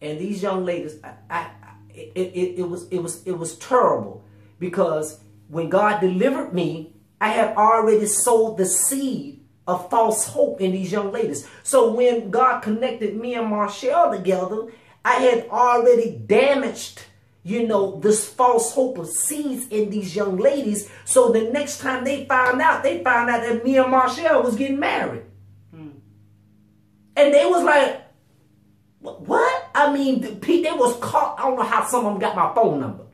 and these young ladies, I, I, it, it, it was it was it was terrible because when God delivered me, I had already sowed the seed of false hope in these young ladies. So when God connected me and Marchelle together, I had already damaged you know, this false hope of seeds in these young ladies. So the next time they found out, they found out that me and Marchelle was getting married. Hmm. And they was like, what? I mean, Pete, they was caught. I don't know how some of them got my phone number.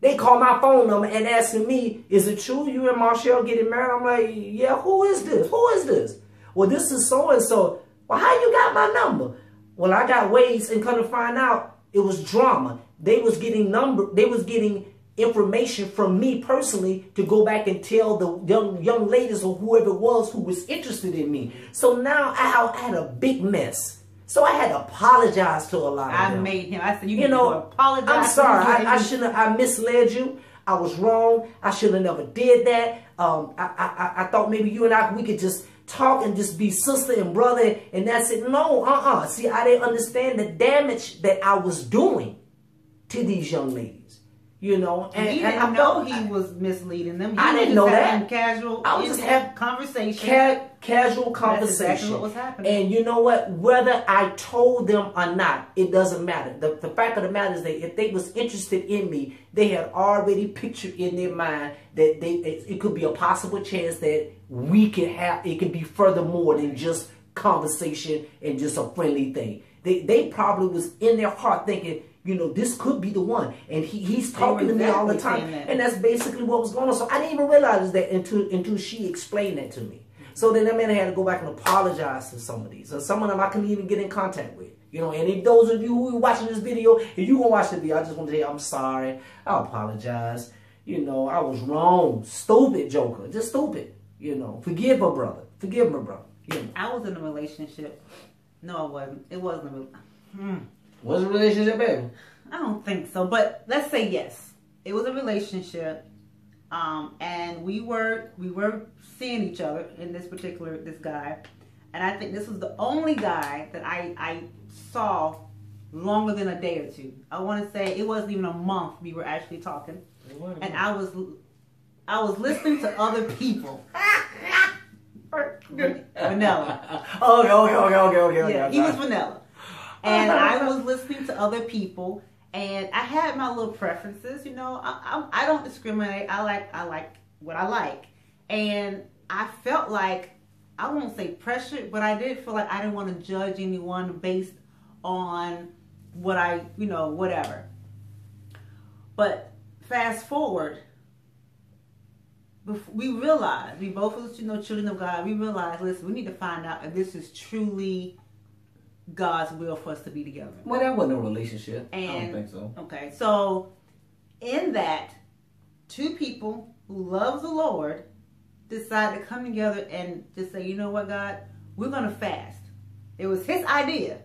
They called my phone number and asking me, is it true you and Marchelle getting married? I'm like, yeah, who is this? Who is this? Well, this is so-and-so. Well, how you got my number? Well, I got ways and come to find out it was drama. They was getting number. They was getting information from me personally to go back and tell the young young ladies or whoever it was who was interested in me. So now I, I had a big mess. So I had to apologize to a lot of I them. made him. I said, you, you know, apologize. I'm sorry. I, I shouldn't. I misled you. I was wrong. I should have never did that. Um, I, I, I thought maybe you and I, we could just talk and just be sister and brother and that's it. No, uh-uh. See, I didn't understand the damage that I was doing to these young ladies. You know, and, he and I know he was misleading them. He I didn't know that. Casual, I was just having conversation. Ca casual conversation. That's exactly what was happening. And you know what? Whether I told them or not, it doesn't matter. The, the fact of the matter is that if they was interested in me, they had already pictured in their mind that they it, it could be a possible chance that we could have it could be further more than just conversation and just a friendly thing. They they probably was in their heart thinking you know, this could be the one. And he, he's talking to me all the time. That. And that's basically what was going on. So I didn't even realize that until until she explained that to me. So then that man had to go back and apologize to some of these. And some of them I couldn't even get in contact with. You know, and if those of you who are watching this video, if you gonna watch the video, I just want to say I'm sorry. I apologize. You know, I was wrong. Stupid joker. Just stupid. You know, forgive my brother. Forgive my brother. You know. I was in a relationship. No, I wasn't. It wasn't a hmm. Was a relationship, baby? I don't think so, but let's say yes. It was a relationship, um, and we were we were seeing each other in this particular this guy, and I think this was the only guy that I I saw longer than a day or two. I want to say it wasn't even a month we were actually talking, and I was I was listening to other people. vanilla. Okay, okay, okay, okay, okay. Yeah, he was vanilla and I was listening to other people, and I had my little preferences. You know, I, I, I don't discriminate. I like I like what I like, and I felt like I won't say pressure, but I did feel like I didn't want to judge anyone based on what I, you know, whatever. But fast forward, we realized, we both was, you know, children of God, we realized, listen, we need to find out if this is truly God's will for us to be together. Well, that wasn't a relationship. And, I don't think so. Okay, so in that, two people who love the Lord decide to come together and just say, you know what, God, we're going to fast. It was his idea.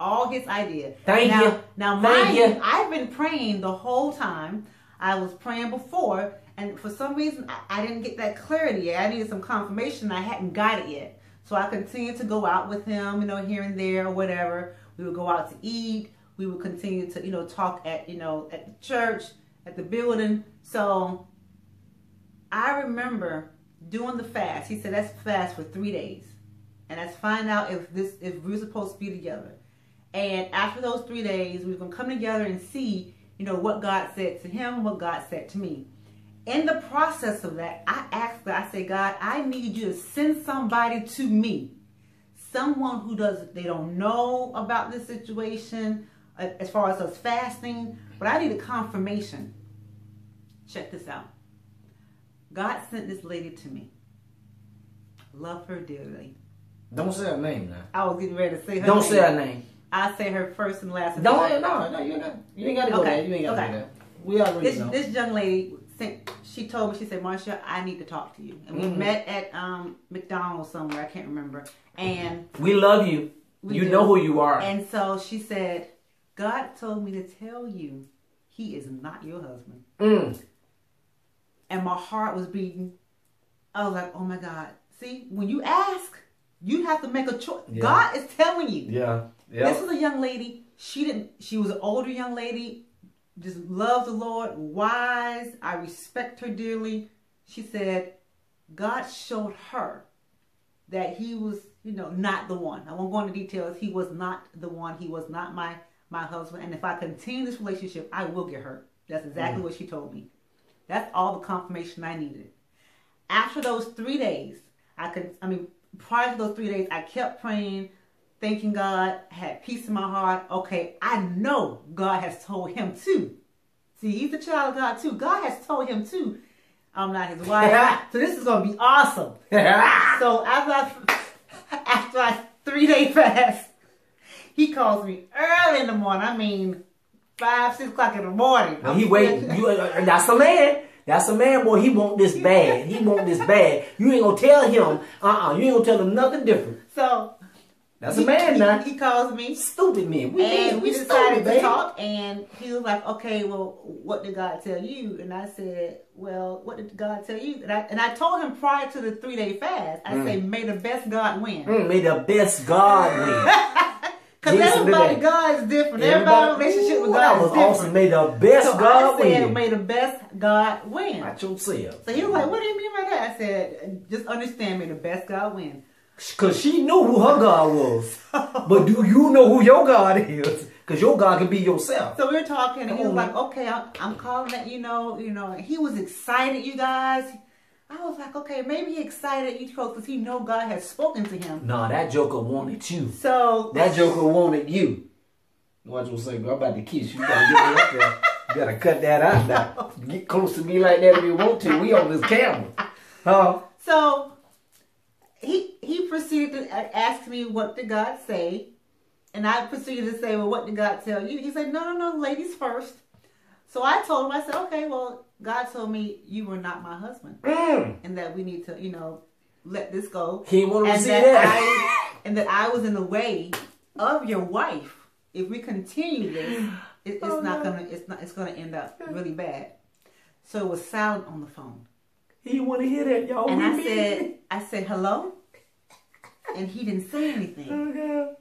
All his idea. Thank now, you. Now, Thank mind you. I've been praying the whole time. I was praying before, and for some reason, I, I didn't get that clarity yet. I needed some confirmation. I hadn't got it yet. So I continued to go out with him, you know, here and there or whatever. We would go out to eat. We would continue to, you know, talk at, you know, at the church, at the building. So I remember doing the fast. He said, let's fast for three days. And let's find out if this, if we're supposed to be together. And after those three days, we are going to come together and see, you know, what God said to him, what God said to me in the process of that, I asked God, I said, God, I need you to send somebody to me. Someone who does they don't know about this situation uh, as far as us fasting, but I need a confirmation. Check this out. God sent this lady to me. Love her dearly. Don't say her name now. I was getting ready to say her name. Don't name. say her name. I say her first and last. Don't, no, no, you ain't got to go okay. there. You ain't got to okay. go there. We already this, know. This young lady she told me, she said, Marcia, I need to talk to you. And we mm-hmm. met at um, McDonald's somewhere, I can't remember. And we love you. We you do. know who you are. And so she said, God told me to tell you he is not your husband. Mm. And my heart was beating. I was like, oh my God. See, when you ask, you have to make a choice. Yeah. God is telling you. Yeah. yeah. This is a young lady she didn't. She was an older young lady, just loved the Lord, wise. I respect her dearly. She said, God showed her that He was, you know, not the one. I won't go into details. He was not the one. He was not my my husband. And if I continue this relationship, I will get hurt. That's exactly mm. what she told me. That's all the confirmation I needed. After those three days, I could. I mean, prior to those three days, I kept praying thanking God, had peace in my heart. Okay, I know God has told him too. See, he's a child of God too. God has told him too. I'm not his wife. so this is gonna be awesome. so after I, after I three day fast, he calls me early in the morning. I mean, five, six o'clock in the morning. Well, he wait. You, uh, that's a man. That's a man, boy. He want this bad. He want this bad. You ain't gonna tell him. Uh uh You ain't gonna tell him nothing different. So that's he, a man now. He, he calls me. Stupid man. We and we, we decided stupid, to talk and he was like, okay, well, what did God tell you? And I said, well, what did God tell you? And I, and I told him prior to the three day fast, I mm. say, may the best God win. Mm, may the best God win. Because everybody, God is different. Everybody, relationship with God was different. awesome. May the best so God I said, win. May the best God win. Not yourself. So he was like, what do you mean by that? I said, just understand, may the best God win. Because she knew who her God was. but do you know who your God is? Because your God can be yourself. So we were talking, and Come he was on, like, okay, I'm, I'm calling it, you know, you know. He was excited, you guys. I was like, okay, maybe he excited you because he know God has spoken to him. No, that joker wanted you. So that joker wanted you. Watch what say, I'm about to kiss you. You gotta get up there. You gotta cut that out now. Get close to me like that if you want to. We on this camera. Huh? So proceeded to ask me what did God say, and I proceeded to say, well, what did God tell you? He said, no, no, no, ladies first. So I told him, I said, okay, well, God told me you were not my husband, mm. and that we need to, you know, let this go. He wanted and to see that, that. I, and that I was in the way of your wife. If we continue this, it, it's oh, not no. gonna, it's not, it's gonna end up really bad. So it was silent on the phone. He want to hear that, y'all. And I said, I said hello, and he didn't say anything. Oh,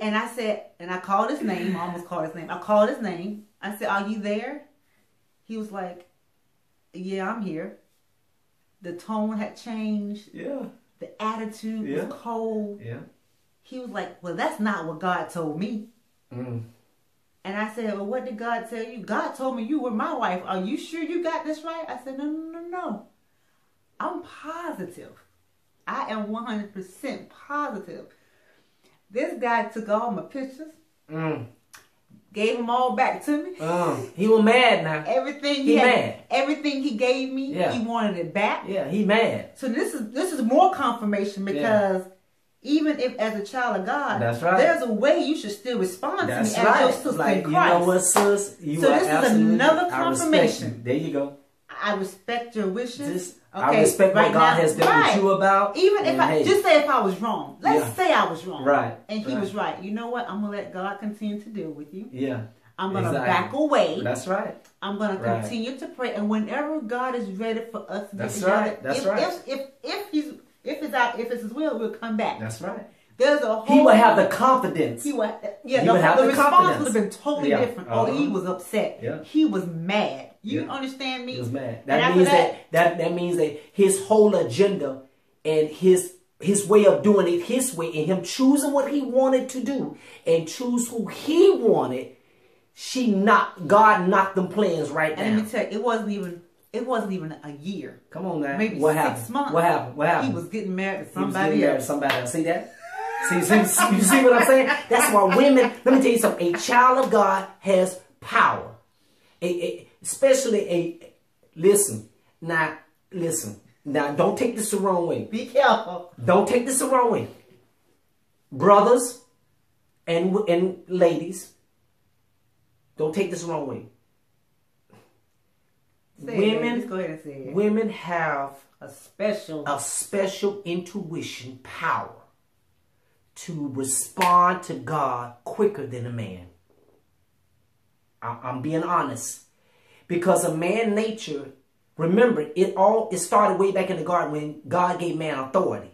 and I said, and I called his name. I almost called his name. I called his name. I said, "Are you there?" He was like, "Yeah, I'm here." The tone had changed. Yeah. The attitude yeah. was cold. Yeah. He was like, "Well, that's not what God told me." Mm. And I said, Well, what did God tell you? God told me you were my wife. Are you sure you got this right? I said, No, no, no, no. I'm positive. I am 100% positive. This guy took all my pictures, mm. gave them all back to me. Mm. He was mad now. Everything he, he had, mad. Everything he gave me, yeah. he wanted it back. Yeah, he mad. So this is this is more confirmation because yeah even if as a child of God, that's right. There's a way you should still respond that's to me right. as your sister like, in Christ. You know what, sis? You so this is another confirmation. There you go. I respect your wishes. This, okay, I respect right what God now, has done right. with you about. Even if I hey. just say if I was wrong, let's yeah. say I was wrong, right? And he right. was right. You know what? I'm gonna let God continue to deal with you. Yeah. I'm gonna exactly. back away. That's right. I'm gonna continue to pray, and whenever God is ready for us to That's right. That's if, right. If, if if he's if it's out if it's his will, we'll come back. That's right. There's a whole. He would have the confidence. He would. Yeah, he the, would have the, the response confidence. would have been totally yeah. different. Uh-huh. Oh, he was upset. Yeah. He was mad. You yeah. understand me? He was mad. That means that, that that means that his whole agenda and his his way of doing it his way and him choosing what he wanted to do and choose who he wanted. She knocked God knocked them plans right and let me tell you, it wasn't even it wasn't even a year. Come on now. Maybe what six happened? months. What happened? What happened? He was getting married to somebody he was getting. Married to somebody else. See that? See, see, you see what I'm saying? That's why women, let me tell you something, a child of God has power. A, a, especially a, listen, now, listen, now don't take this the wrong way. Be careful. Don't take this the wrong way. Brothers and, and ladies, don't take this the wrong way. Say women, go ahead and say it. women have a special, a special intuition power to respond to God quicker than a man. I'm being honest. Because a man nature, remember, it all it started way back in the garden when God gave man authority.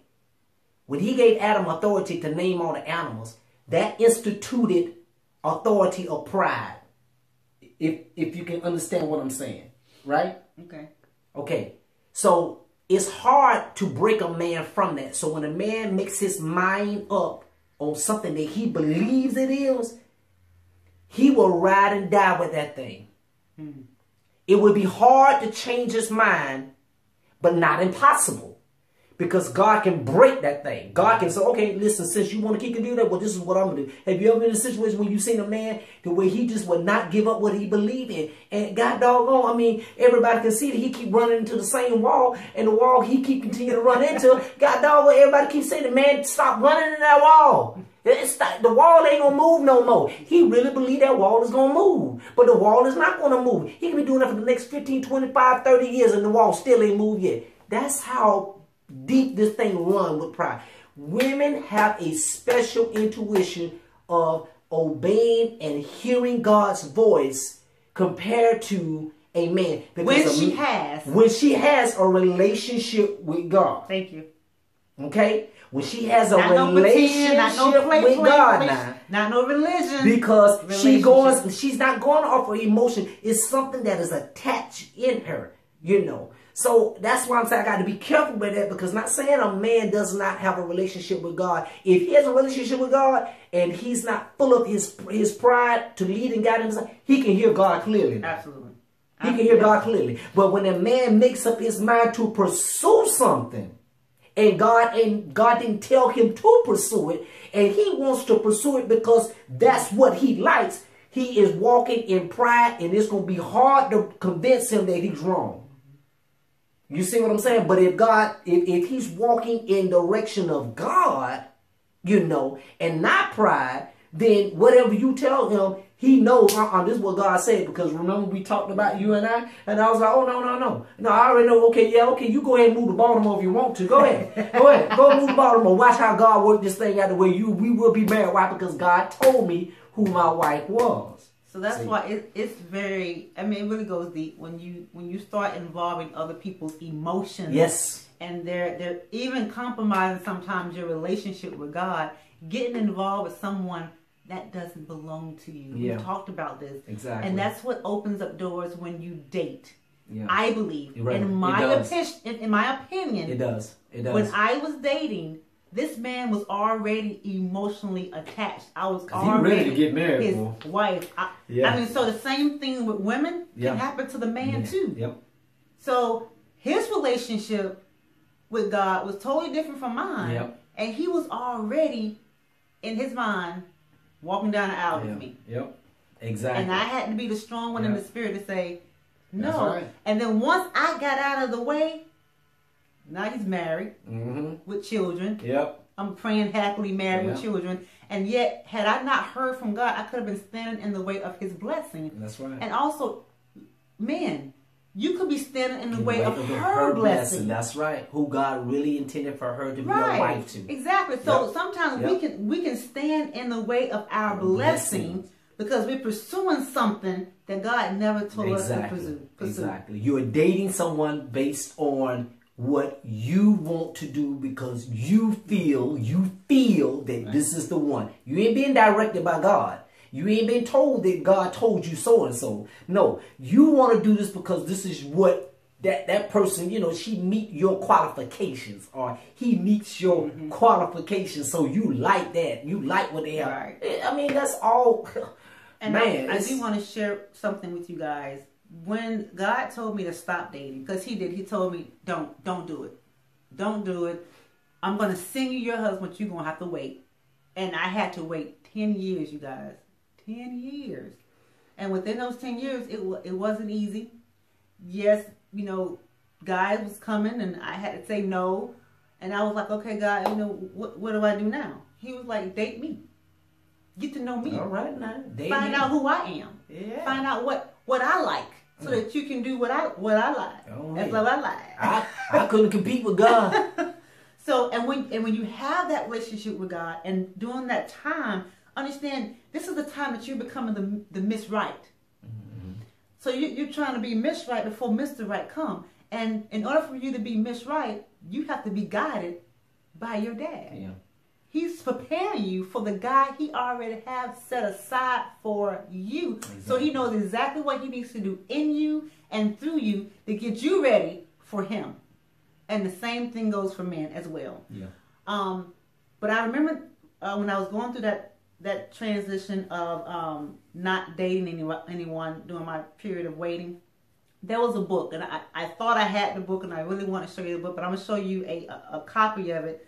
When he gave Adam authority to name all the animals, that instituted authority of pride. If if you can understand what I'm saying, right? Okay. Okay. So it's hard to break a man from that. So when a man makes his mind up on something that he believes it is, he will ride and die with that thing. Hmm. It would be hard to change his mind, but not impossible because God can break that thing. God can say, okay, listen, since you want to keep doing that, well, this is what I'm going to do. Have you ever been in a situation where you've seen a man the way he just would not give up what he believed in? And God doggone, I mean, everybody can see that he keep running into the same wall, and the wall he keep continuing to run into. God doggone, everybody keeps saying, man, stop running in that wall. It's the wall ain't gonna move no more. He really believe that wall is gonna move. But the wall is not gonna move. He can be doing that for the next 15, 25, 30 years and the wall still ain't moved yet. That's how deep this thing run with pride. Women have a special intuition of obeying and hearing God's voice compared to a man. Because When she has. When she has a relationship with God. Thank you. Okay? When she has a not relationship no pretend, no play, with play, God play, now. Not no religion. Because she goes she's not going off her emotion. It's something that is attached in her, you know. So that's why I'm saying I got to be careful with that because not saying a man does not have a relationship with God. If he has a relationship with God and he's not full of his his pride to lead and guide himself, he can hear God clearly. Absolutely. He can hear God clearly. But when a man makes up his mind to pursue something, and God and God didn't tell him to pursue it, and he wants to pursue it because that's what he likes, he is walking in pride, and it's going to be hard to convince him that he's wrong. You see what I'm saying? But if God, if, if he's walking in direction of God, you know, and not pride, then whatever you tell him, he knows, uh-uh, this is what God said. Because remember we talked about you and I? And I was like, oh, no, no, no. No, I already know. Okay, yeah, okay, you go ahead and move to Baltimore if you want to. Go ahead. go ahead. Go move to Baltimore. Watch how God worked this thing out the way you, we will be married. Why? Because God told me who my wife was. So that's See? why it, it's very. I mean, it really goes deep when you when you start involving other people's emotions. Yes. And they're they're even compromising sometimes your relationship with God, getting involved with someone that doesn't belong to you. Yeah. We talked about this. Exactly. And that's what opens up doors when you date. Yeah. I believe. Right. In my opinion, in, my opinion, it does. It does. When I was dating, this man was already emotionally attached. I was already ready to get married. His boy. wife. I, yeah. I mean, so the same thing with women can happen to the man yeah. too. Yep. So his relationship with God was totally different from mine. Yep. And he was already in his mind walking down the aisle yep. with me. Yep. Exactly. And I had to be the strong one in the spirit to say no. Right. And then once I got out of the way, now he's married mm-hmm. with children. Yep. I'm praying happily married with children. And yet, had I not heard from God, I could have been standing in the way of his blessing. That's right. And also, men, you could be standing in the, in way, way, of, of her, her blessing. blessing. That's right. Who God really intended for her to right. be a wife to. Exactly. So yep. sometimes yep. we can we can stand in the way of our blessing because we're pursuing something that God never told exactly. us to pursue. Exactly. You're dating someone based on what you want to do because you feel you feel that right. this is the one. You ain't being directed by God. You ain't been told that God told you so and so. No, you want to do this because this is what that that person, you know, she meet your qualifications or he meets your mm -hmm. qualifications. So you like that. You like what they are. Right. I mean, that's all. And man, I, I do want to share something with you guys when God told me to stop dating, because he did, he told me, don't, don't do it. Don't do it. I'm going to send you your husband, you're going to have to wait. And I had to wait 10 years, you guys. 10 years. And within those 10 years, it, it wasn't easy. Yes, you know, guys was coming and I had to say no. And I was like, okay, God, you know, what, what do I do now? He was like, date me. Get to know me. All right now. Date Find me. out who I am. Yeah. Find out what, what I like so mm. that you can do what I what I like. That's what I like. I, I couldn't compete with God. so and when and when you have that relationship with God and during that time, understand this is the time that you're becoming the the Miss Right. Mm-hmm. So you, you're trying to be Miss Right before Mr. Right come. And in order for you to be Miss Right, you have to be guided by your dad. Yeah. He's preparing you for the guy he already have set aside for you. Exactly. So he knows exactly what he needs to do in you and through you to get you ready for him. And the same thing goes for men as well. Yeah. Um, but I remember uh, when I was going through that that transition of um, not dating anyone, anyone during my period of waiting, there was a book, and I, I thought I had the book, and I really want to show you the book, but I'm gonna show you a a, a copy of it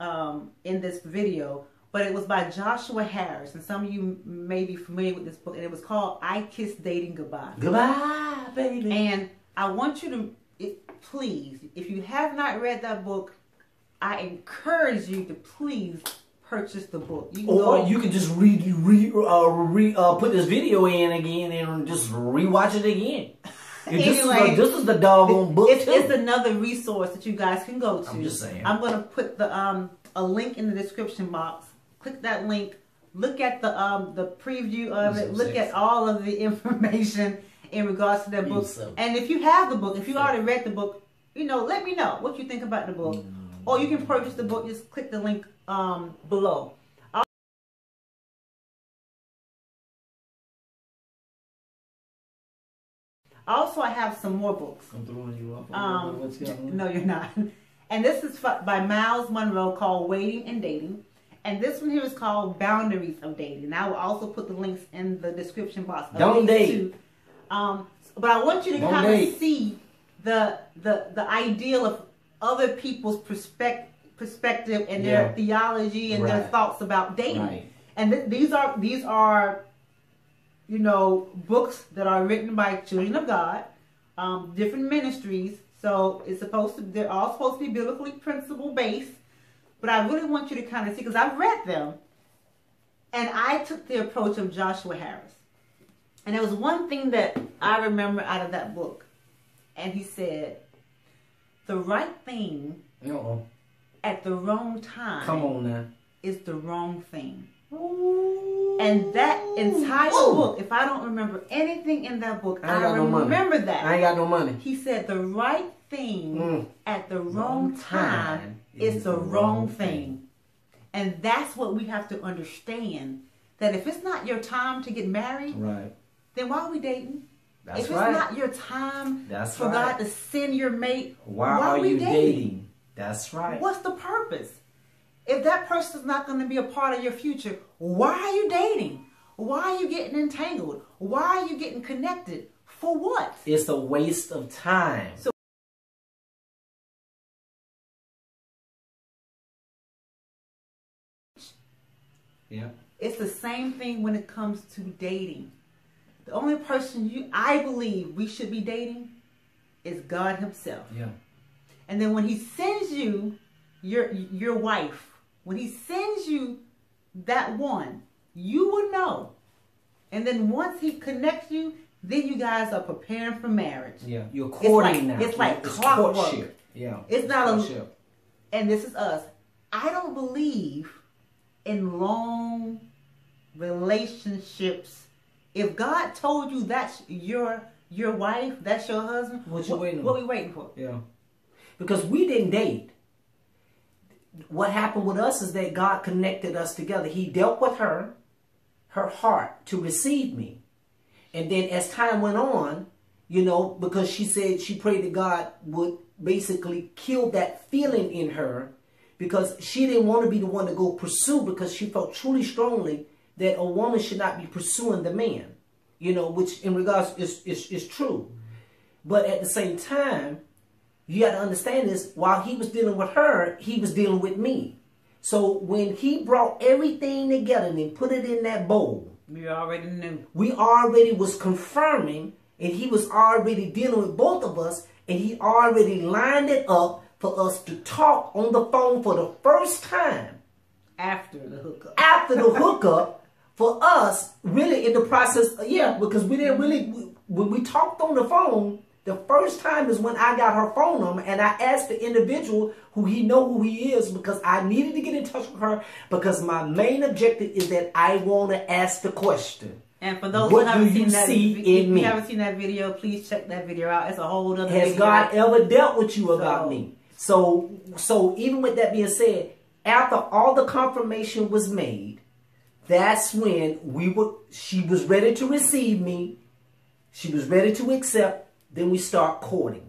um, in this video. But it was by Joshua Harris, and some of you may be familiar with this book, and it was called "I Kiss Dating Goodbye." Goodbye, baby. And I want you to, it, please, if you have not read that book, I encourage you to please purchase the book. You or go, you can just re, re, uh, re uh, put this video in again and just rewatch it again. anyway, this, is the, this is the doggone book. It's, it's, another resource that you guys can go to. I'm just saying. I'm gonna put the um a link in the description box. Click that link. Look at the um the preview of it. Look at all of the information in regards to that book. And if you have the book, if you already read the book, you know, let me know what you think about the book. Mm. Or you can purchase the book. Just click the link um, below. Also, I have some more books. I'm throwing you off. Um, What's going No, you're not. And this is by Myles Munroe called Waiting and Dating. And this one here is called Boundaries of Dating. And I will also put the links in the description box. Don't date. Um, but I want you to Don't kind date. of see the the the ideal of other people's perspective perspective and yeah. their theology and right. their thoughts about dating. Right. And th- these are these are, you know, books that are written by children of God, um, different ministries. So it's supposed to they're all supposed to be biblically principle based. But I really want you to kind of see because I've read them, and I took the approach of Joshua Harris. And there was one thing that I remember out of that book, and he said, "The right thing." Uh-oh at the wrong time. Come on now. Is the wrong thing. Ooh. And that entire Ooh. book, if I don't remember anything in that book, I, I remember no that. I ain't got no money. He said the right thing mm. at the wrong, wrong time, time is, is the, wrong, wrong thing. thing. And that's what we have to understand. That if it's not your time to get married, right. then why are we dating? That's if it's right. not your time that's for right. God to send your mate, why, why are, we you dating? dating? That's right. What's the purpose? If that person is not going to be a part of your future, why are you dating? Why are you getting entangled? Why are you getting connected? For what? It's a waste of time. So yeah. It's the same thing when it comes to dating. The only person you I believe we should be dating is God himself. Yeah. And then when he sends you your your wife, when he sends you that one, you will know. And then once he connects you, then you guys are preparing for marriage. Yeah, you're courting it's like, now. It's like it's clockwork. Courtship. Yeah, it's not courtship. a. And this is us. I don't believe in long relationships. If God told you that's your your wife, that's your husband, what you waiting? What we waiting for? Yeah because we didn't date. What happened with us is that God connected us together. He dealt with her, her heart to receive me. And then as time went on, you know, because she said she prayed that God would basically kill that feeling in her because she didn't want to be the one to go pursue because she felt truly strongly that a woman should not be pursuing the man, you know, which in regards is, is, is true. But at the same time, you got to understand this. While he was dealing with her, he was dealing with me. So when he brought everything together and put it in that bowl, we already knew. We already was confirming, and he was already dealing with both of us, and he already lined it up for us to talk on the phone for the first time. After the hookup. After the hookup, for us, really in the process, yeah, because we didn't really, when we talked on the phone, the first time is when I got her phone number and I asked the individual who he know who he is because I needed to get in touch with her because my main objective is that I want to ask the question. And for those what who haven't seen that, if you haven't seen that video, please check that video out. It's a whole other. Has video. God ever dealt with you about so, me? So, so even with that being said, after all the confirmation was made, that's when we were she was ready to receive me. She was ready to accept. Then we start courting.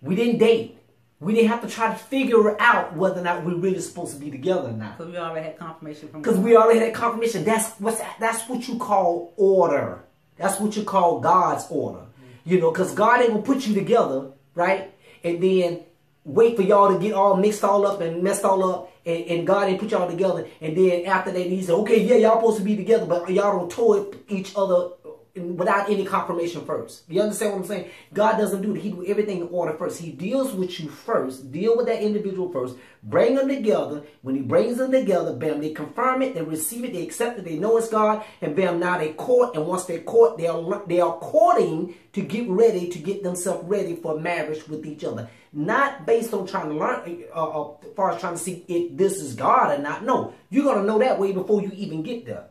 We didn't date. We didn't have to try to figure out whether or not we're really supposed to be together or not. Because we already had confirmation from Because we already had confirmation. That's what's that's what you call order. That's what you call God's order. Mm-hmm. You know, because God ain't gonna put you together, right? And then wait for y'all to get all mixed all up and messed all up, and, and God ain't put y'all together. And then after that, He said, okay, yeah, y'all supposed to be together, but y'all don't toy each other without any confirmation first. You understand what I'm saying? God doesn't do that. He do everything in order first. He deals with you first. Deal with that individual first. Bring them together. When he brings them together, bam, they confirm it, they receive it, they accept it, they know it's God, and bam, now they court. And once they court, they are they are courting to get ready to get themselves ready for marriage with each other. Not based on trying to learn, uh, uh, as far as trying to see if this is God or not. No, you're gonna know that way before you even get there.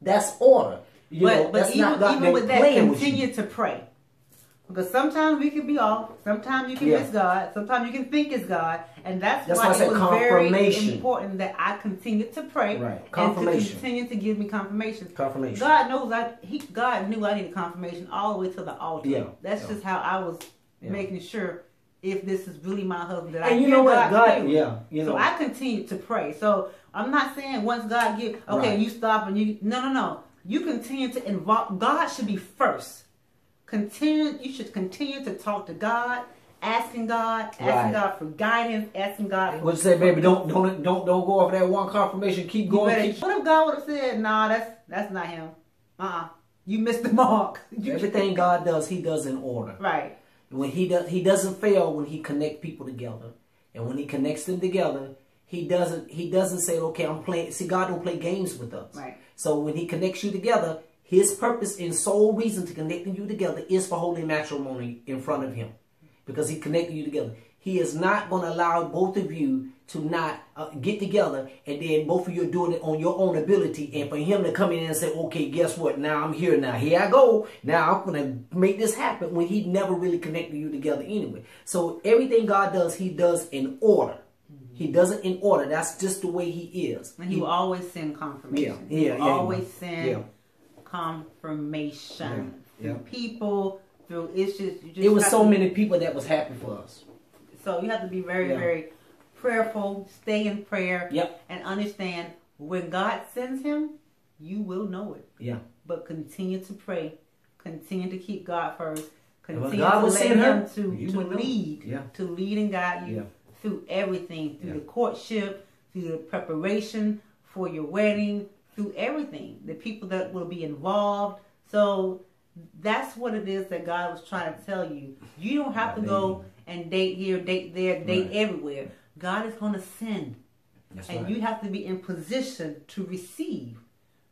That's order. You but know, but that's even, not even with that, playing with continue to pray. Because sometimes we can be off. Sometimes you can Yeah. miss God. Sometimes you can think it's God. And that's, That's why, why it was very important that I continue to pray. Right. And to continue to give me confirmation. Confirmation. God knows I he God knew I needed confirmation all the way to the altar. Yeah. That's Yeah. just how I was Yeah. making sure if this is really my husband that I And you know what? God God, yeah, you know. So I continue to pray. So I'm not saying once God give okay, Right. you stop and you no no no. You continue to involve God should be first. Continue you should continue to talk to God, asking God, asking Right. God for guidance, asking God for What you say, baby? Don't don't don't don't go off that one confirmation. Keep going. better- Keep, what if God would have said, nah, that's that's not him. Uh uh You missed the mark. You everything God does, He does in order. Right. When He does, He doesn't fail when He connect people together, and when He connects them together, He doesn't He doesn't say, okay, I'm playing. See, God don't play games with us. Right. So when He connects you together, His purpose and sole reason to connecting you together is for holy matrimony in front of Him, because He connected you together. He is not going to allow both of you to not uh, get together and then both of you are doing it on your own ability and for him to come in and say, okay, guess what? Now I'm here now. Here I go. Now I'm going to make this happen when he never really connected you together anyway. So everything God does, he does in order. He does it in order. That's just the way he is. And he will always send confirmation. Yeah, He yeah, will yeah, always yeah. send Yeah. confirmation Yeah, through people, through issues. It was so to- many people that was happy for us. So you have to be very, very prayerful. Stay in prayer. Yep. And understand when God sends him, you will know it. Yeah. But continue to pray. Continue to keep God first. Continue God to will let her, him to, to lead. Yeah. To lead and guide you Yeah. Through everything. Through Yeah. the courtship, through the preparation for your wedding, through everything. The people that will be involved. So that's what it is that God was trying to tell you. You don't have to go and date here, date there, date Right. everywhere. God is going to send. That's And right. you have to be in position to receive.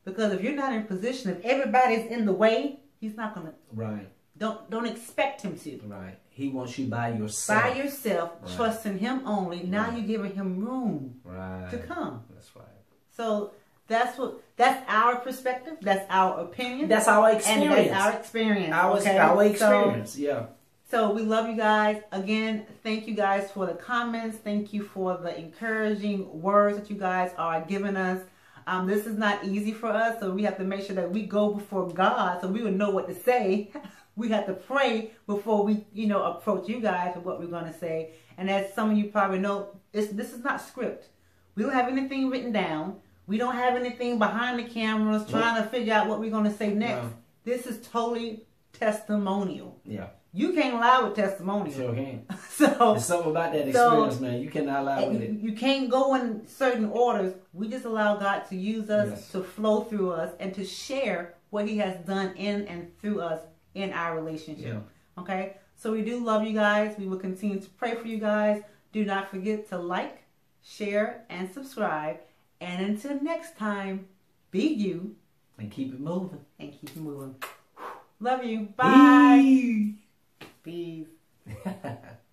Because if you're not in position, if everybody's in the way, he's not gonna right. don't don't expect him to. Right. He wants you by yourself. By yourself, Right. trusting him only, now Right. you're giving him room Right. to come. That's right. So that's what that's our perspective, that's our opinion. That's our and experience. that's our experience. Our, okay? our So- experience. yeah. So we love you guys. Again, thank you guys for the comments. Thank you for the encouraging words that you guys are giving us. Um, this is not easy for us, so we have to make sure that we go before God so we would know what to say. we have to pray before we, you know, approach you guys with what we're going to say. And as some of you probably know, it's, this is not script. We don't have anything written down. We don't have anything behind the cameras trying to figure out what we're going to say next. No. This is totally testimonial. Yeah. You can't lie with testimonial. Sure can. So There's something about that So- experience, man. You cannot lie with you, it. you can't go in certain orders. We just allow God to use us, Yes. to flow through us, and to share what He has done in and through us in our relationship. Yeah. Okay? So we do love you guys. We will continue to pray for you guys. Do not forget to like, share, and subscribe. And until next time, be you And keep it moving. and keep it moving. Love you. Bye. Bye. Peace.